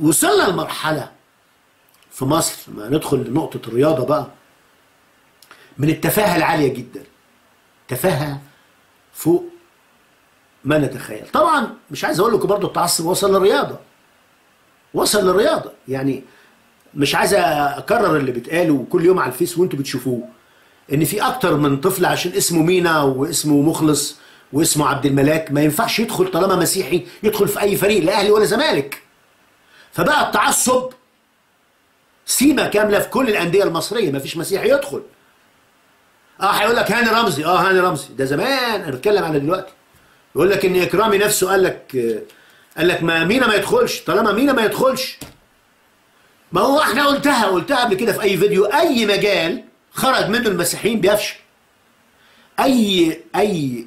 وصلنا لمرحلة في مصر ما ندخل لنقطة الرياضة بقى من التفاهة العالية جدا. تفاهة فوق ما نتخيل. طبعا مش عايز أقول لكم برضه التعصب وصل للرياضة. وصل للرياضة. يعني مش عايز أكرر اللي بيتقاله كل يوم على الفيس وانتوا بتشوفوه إن في أكتر من طفل عشان اسمه مينا واسمه مخلص واسمه عبد الملاك ما ينفعش يدخل طالما مسيحي يدخل في أي فريق لا أهلي ولا زمالك. فبقى التعصب سيمه كاملة في كل الأندية المصرية ما فيش مسيحي يدخل. آه هيقول لك هاني رمزي. آه هاني رمزي. ده زمان أنا بتكلم على دلوقتي. يقول لك إن إكرامي نفسه قال لك قال لك ما مينا ما يدخلش. طالما مينا ما يدخلش ما هو إحنا قلتها قلتها قبل كده في أي فيديو. أي مجال خرج منه المسيحيين بيفشل. أي أي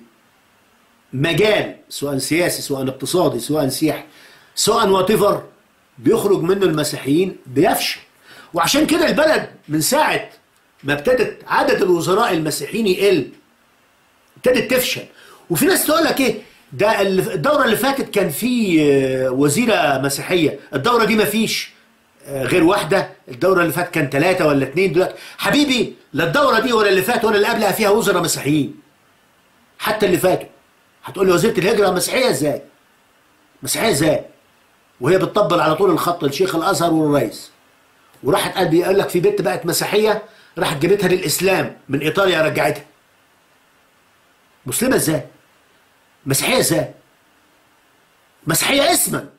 مجال سواء سياسي سواء اقتصادي سواء سياحي سواء وات بيخرج منه المسيحيين بيفشل. وعشان كده البلد من ساعة ما ابتدت عدد الوزراء المسيحيين يقل ابتدت تفشل. وفي ناس تقول لك إيه؟ ده الدورة اللي فاتت كان في آه، وزيرة مسيحية. الدورة دي ما فيش آه، غير واحدة. الدورة اللي فاتت كان ثلاثة ولا اثنين دلوقتي. حبيبي لا الدورة دي ولا اللي فات ولا اللي قبلها فيها وزراء مسيحيين. حتى اللي فاتوا. هتقول لي وزيرة الهجرة مسيحية إزاي؟ مسيحية إزاي؟ وهي بتطبل على طول الخط لشيخ الأزهر والرئيس وراحت قال بيقول لك في بنت بقت مسيحية راحت جابتها للإسلام من إيطاليا رجعتها. مسلمة إزاي؟ مسيحية إزاي؟ مسيحية اسما.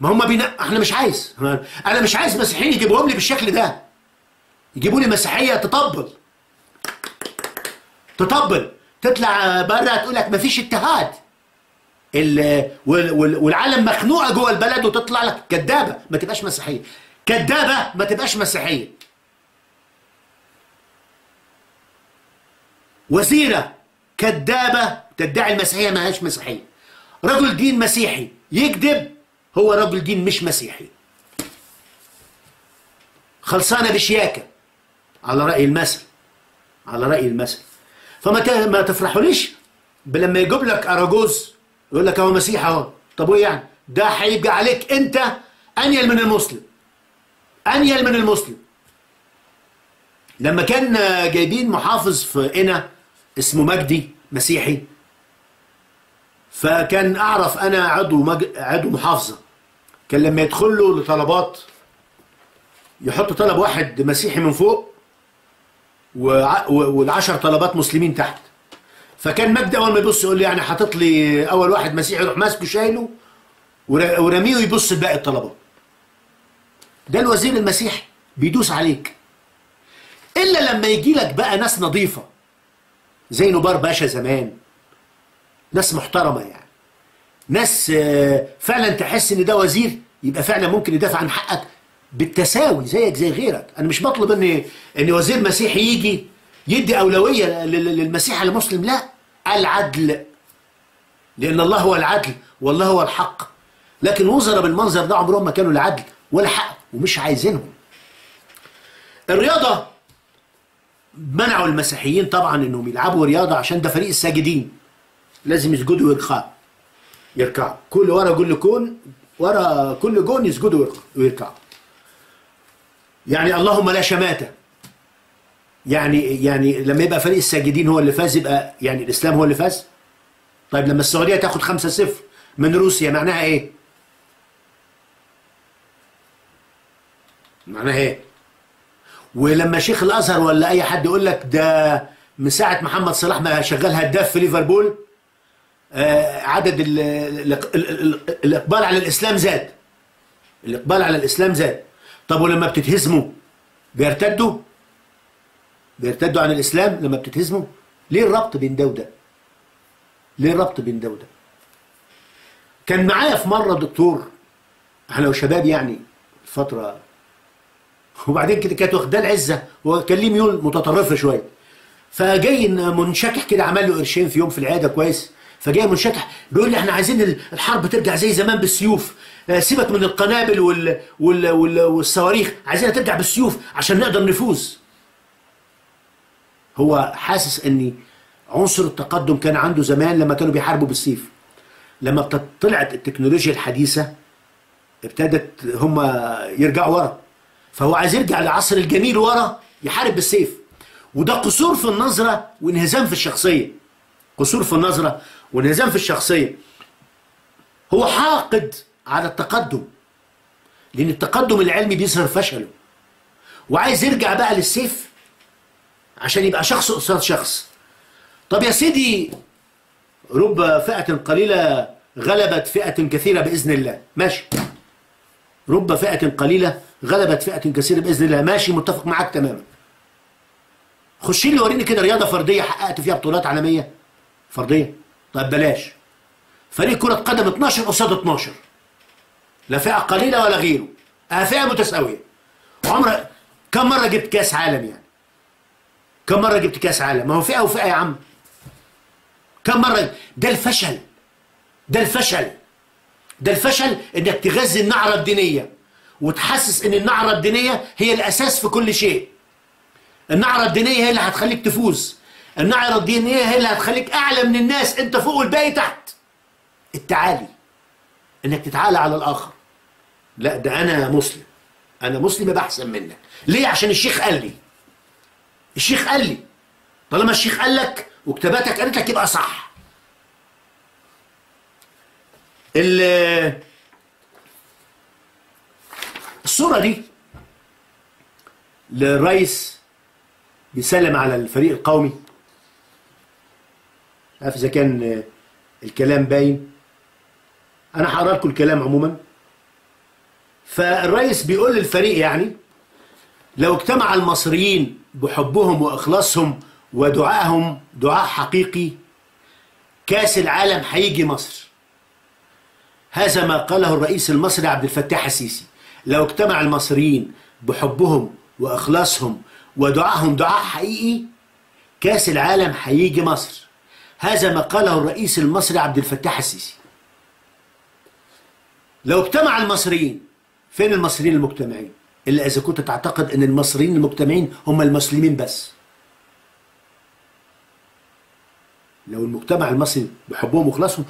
ما هم بينا إحنا مش عايز. أنا مش عايز مسيحيين يجيبوهم لي بالشكل ده. يجيبوا لي مسيحية تطبل. تطبل. تطلع بره تقول لك مفيش وال- والعالم مخنوقة جوه البلد وتطلع لك كدابة. ما تبقاش مسيحية. كدابة ما تبقاش مسيحية. وزيرة كدابة تدعي المسيحية ما هيش مسيحية. رجل دين مسيحي يكذب هو رجل دين مش مسيحي. خلصانة بشياكة. على رأي المثل. على رأي المثل. فما ما تفرحوليش لما يجيب لك أراجوز يقول لك أهو مسيحي أهو. طب وإيه يعني؟ ده هيبقى عليك أنت أنيل من المسلم. أنيل من المسلم. لما كان جايبين محافظ في قنا اسمه مجدي مسيحي فكان أعرف أنا عضو مج... عضو محافظة. كان لما يدخل له لطلبات يحط طلب واحد مسيحي من فوق والعشر طلبات مسلمين تحت. فكان مجدي أول ما يبص يقول لي يعني حاطط لي أول واحد مسيحي يروح ماسكه شايله ور- ورميه ويبص لباقي الطلبات ده الوزير المسيحي بيدوس عليك. إلا لما يجي لك بقى ناس نظيفة زي نبار باشا زمان ناس محترمة يعني ناس آه، فعلا تحس إن ده وزير يبقى فعلا ممكن يدافع عن حقك بالتساوي زيك زي غيرك. أنا مش بطلب ان إن وزير مسيحي يجي يدي أولوية لل- للمسيح المسلم؟ لا العدل. لأن الله هو العدل والله هو الحق. لكن وزراء بالمنظر ده عمرهم ما كانوا لا عدل ولا حق ومش عايزينهم. الرياضة منعوا المسيحيين طبعا إنهم يلعبوا رياضة عشان ده فريق الساجدين. لازم يسجدوا ويركعوا يركعوا. كل ورا كل كون ورا كل جون يسجدوا ويرك- ويركعوا يعني اللهم لا شماتة. يعني يعني لما يبقى فريق الساجدين هو اللي فاز يبقى يعني الإسلام هو اللي فاز؟ طيب لما السعودية تاخد 5-0 من روسيا معناها إيه؟ معناها إيه؟ ولما شيخ الأزهر ولا أي حد يقول لك ده من ساعة محمد صلاح ما شغال هداف في ليفربول آه، عدد ال ال ال ال الإقبال على الإسلام زاد. الإقبال على الإسلام زاد. طب ولما بتتهزموا بيرتدوا؟ بيرتدوا عن الإسلام لما بتتهزموا؟ ليه الربط بين ده وده؟ ليه الربط بين ده وده؟ كان معايا في مرة دكتور إحنا وشباب يعني فترة. وبعدين كده كانت واخداه العزة هو كان ليه ميول متطرفة شوية. فجاي منشكح كده عمل له قرشين في يوم في العيادة كويس. فجاي منشكح بيقول لي إحنا عايزين ال- الحرب ترجع زي زمان بالسيوف. آه، سيبك من القنابل وال... وال... وال... والصواريخ عايزينها ترجع بالسيوف عشان نقدر نفوز. هو حاسس إن عنصر التقدم كان عنده زمان لما كانوا بيحاربوا بالسيف. لما طلعت التكنولوجيا الحديثة ابتدت هم يرجعوا ورا. فهو عايز يرجع لعصر الجميل ورا يحارب بالسيف. وده قصور في النظرة وانهزام في الشخصية. قصور في النظرة وانهزام في الشخصية. هو حاقد على التقدم لأن التقدم العلمي بيظهر فشله. وعايز يرجع بقى للسيف عشان يبقى شخص قصاد شخص. طب يا سيدي رب فئة قليلة غلبت فئة كثيرة بإذن الله. ماشي. رب فئة قليلة غلبت فئة كثيرة بإذن الله. ماشي متفق معاك تماما. خشي لي وريني كده رياضة فردية حققت فيها بطولات عالمية. فردية؟ طيب بلاش. فريق كرة قدم 12 قصاد 12 لا فئة قليلة ولا غيره. آه فئة متساوية. عمر كم مرة جبت كأس عالم يعني؟ كم مرة جبت كاس عالم؟ ما هو فئة وفئة يا عم. كم مرة؟ ده الفشل. ده الفشل. ده الفشل إنك تغذي النعرة الدينية وتحسس إن النعرة الدينية هي الأساس في كل شيء. النعرة الدينية هي اللي هتخليك تفوز. النعرة الدينية هي اللي هتخليك أعلى من الناس. أنت فوق والباقي تحت. التعالي. إنك تتعالى على الآخر. لا ده أنا مسلم. أنا مسلم يبقى احسن منك. ليه؟ عشان الشيخ قال لي. الشيخ قال لي طالما الشيخ قال لك وكتاباتك قالت لك يبقى صح. ال- الصورة دي للرئيس بيسلم على الفريق القومي. عارف إذا كان الكلام باين؟ أنا هقرأ لكم الكلام عموما. فالرئيس بيقول للفريق يعني لو اجتمع المصريين بحبهم وإخلاصهم ودعائهم دعاء حقيقي كأس العالم هيجي مصر. هذا ما قاله الرئيس المصري عبد الفتاح السيسي. لو اجتمع المصريين بحبهم وإخلاصهم ودعائهم دعاء حقيقي كأس العالم هيجي مصر. هذا ما قاله الرئيس المصري عبد الفتاح السيسي. لو اجتمع المصريين فين المصريين المجتمعين؟ إلا إذا كنت تعتقد أن المصريين المجتمعين هم المسلمين بس. لو المجتمع المصري بحبهم واخلاصهم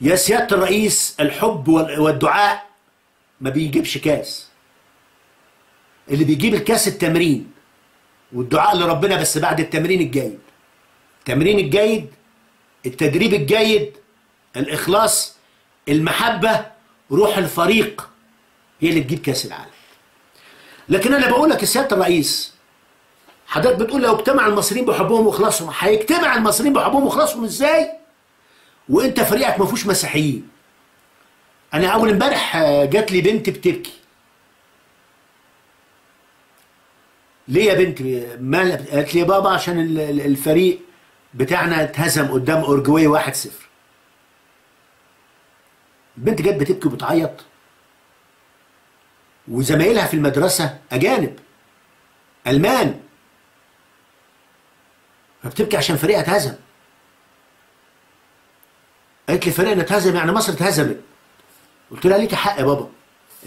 يا سيادة الرئيس الحب وال- والدعاء ما بيجيبش كاس. اللي بيجيب الكاس التمرين والدعاء لربنا بس بعد التمرين الجيد. التمرين الجيد التدريب الجيد الإخلاص المحبة روح الفريق هي اللي تجيب كاس العالم. لكن أنا بقول لك يا سيادة الرئيس حضرتك بتقول لو اجتمع المصريين بحبهم واخلاصهم هيجتمع المصريين بحبهم واخلاصهم إزاي؟ وأنت فريقك ما فيهوش مسيحيين. أنا أول امبارح جات لي بنت بتبكي. ليه يا مال قالت لي يا بابا عشان ال- ال- الفريق بتاعنا اتهزم قدام أورجواي 1-0 البنت جت بتبكي وبتعيط. وزمايلها في المدرسة أجانب ألمان. فبتبكي عشان فريقها اتهزم. قالت لي فريقنا اتهزم يعني مصر اتهزمت. قلت لها ليك حق يا بابا؟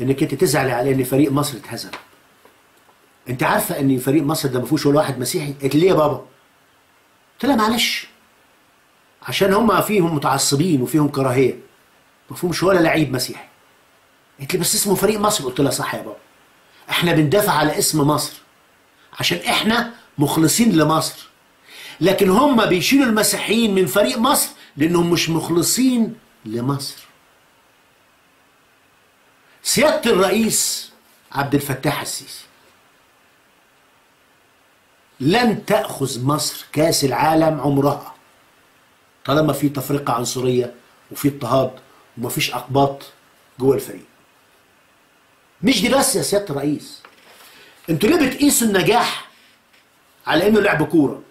إنك أنت تزعلي على إن فريق مصر اتهزم. أنت عارفة إن فريق مصر ده ما فيهوش ولا واحد مسيحي؟ قالت لي ليه يا بابا؟ قلت لها معلش عشان هم فيهم متعصبين وفيهم كراهية ما فيهمش ولا لعيب مسيحي. قالت لي بس اسمه فريق مصر قلت لها صح يا بابا. إحنا بندافع على اسم مصر عشان إحنا مخلصين لمصر. لكن هم بيشيلوا المسيحيين من فريق مصر لانهم مش مخلصين لمصر. سيادة الرئيس عبد الفتاح السيسي لن تأخذ مصر كأس العالم عمرها. طالما في تفرقة عنصرية وفي اضطهاد ومفيش أقباط جوه الفريق. مش دي بس يا سيادة الرئيس. أنتوا ليه بتقيسوا النجاح على إنه لعب كورة؟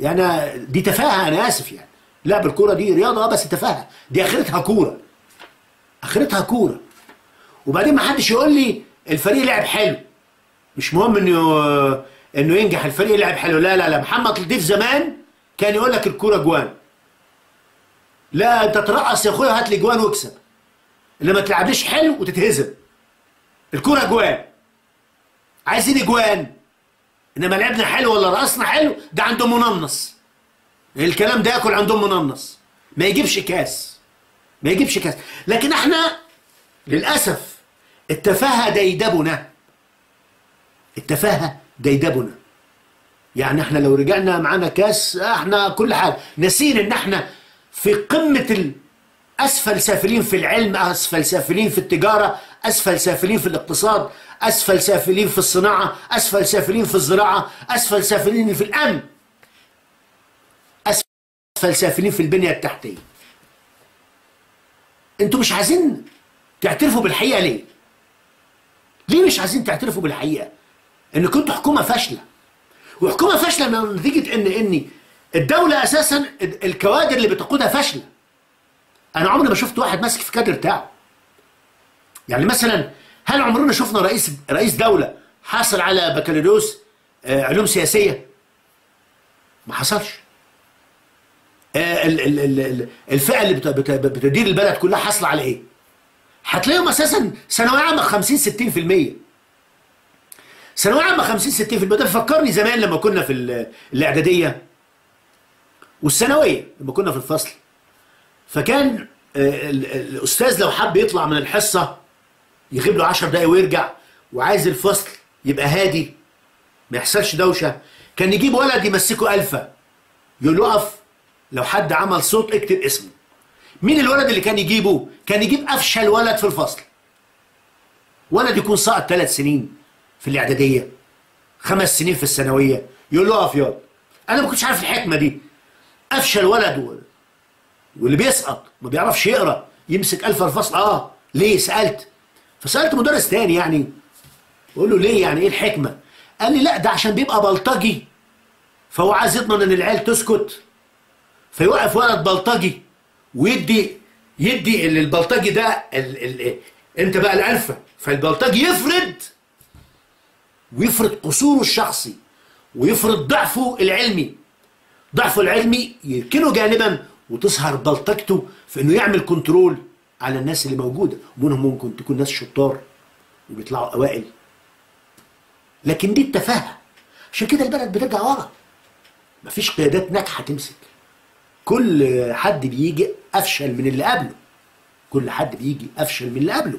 يعني دي تفاهة أنا آسف يعني. لعب الكورة دي رياضة آه بس تفاهة. دي آخرتها كورة. آخرتها كورة. وبعدين ما حدش يقول لي الفريق لعب حلو. مش مهم إنه إنه ينجح الفريق لعب حلو. لا لا لا. محمد لطيف زمان كان يقول لك الكورة جوان. لا أنت ترقص يا أخويا هات لي جوان واكسب. اللي ما تلعبليش حلو وتتهزم. الكوره جوان. عايزين جوان. إنما لعبنا حلو ولا رقصنا حلو ده عنده مننص. الكلام ده ياكل عندهم مننص. ما يجيبش كاس. ما يجيبش كاس. لكن إحنا للأسف التفاهة ديدبنا. التفاهة ديدبنا. يعني إحنا لو رجعنا معانا كاس إحنا كل حاجة. نسينا إن إحنا في قمة. اسفل سافلين في العلم اسفل سافلين في التجارة اسفل سافلين في الاقتصاد اسفل سافلين في الصناعة اسفل سافلين في الزراعة اسفل سافلين في الأمن اسفل سافلين في البنية التحتية. أنتوا مش عايزين تعترفوا بالحقيقة ليه؟ ليه مش عايزين تعترفوا بالحقيقة؟ إن كنتوا حكومة فاشلة. وحكومة فاشلة نتيجة ان إن الدولة أساسا الكوادر اللي بتقودها فاشلة. أنا عمري ما شفت واحد ماسك في كادر بتاعه. يعني مثلا هل عمرنا شفنا رئيس رئيس دولة حاصل على بكالوريوس آه، علوم سياسية؟ ما حصلش. آه، ال- ال- ال- ال- الفئة اللي بت- بت- بتدير البلد كلها حاصلة على إيه؟ هتلاقيهم أساسا ثانوية عامة 50 60% ثانوية عامة 50 60% ده بيفكرني زمان لما كنا في ال- الإعدادية والثانوية لما كنا في الفصل. فكان آه، ال- ال- الأستاذ لو حب يطلع من الحصة يغيب له 10 دقايق ويرجع وعايز الفصل يبقى هادي ما يحصلش دوشة كان يجيب ولد يمسكه الفا يقول له اقف لو حد عمل صوت اكتب اسمه. مين الولد اللي كان يجيبه؟ كان يجيب أفشل ولد في الفصل. ولد يكون سقط ثلاث سنين في الإعدادية خمس سنين في الثانوية يقول له اقف ياض أنا ما كنتش عارف الحكمة دي. أفشل ولد. واللي بيسقط ما بيعرفش يقرا يمسك الفا الفصل آه ليه؟ سألت. فسألت مدرس تاني يعني. بقول له ليه يعني؟ إيه الحكمة؟ قال لي لا ده عشان بيبقى بلطجي. فهو عايز يضمن إن العيال تسكت. فيوقف ولد بلطجي ويدي يدي ال- البلطجي ده ال ال أنت بقى الألفة فالبلطجي يفرض ويفرض قصوره الشخصي ويفرض ضعفه العلمي. ضعفه العلمي يركنه جانبا وتظهر بلطجته في إنه يعمل control على الناس اللي موجودة. ومنهم ممكن تكون ناس شطار وبيطلعوا اوائل لكن دي التفاهة. عشان كده البلد بترجع ورا. مفيش قيادات ناجحة تمسك. كل حد بيجي أفشل من اللي قبله. كل حد بيجي أفشل من اللي قبله.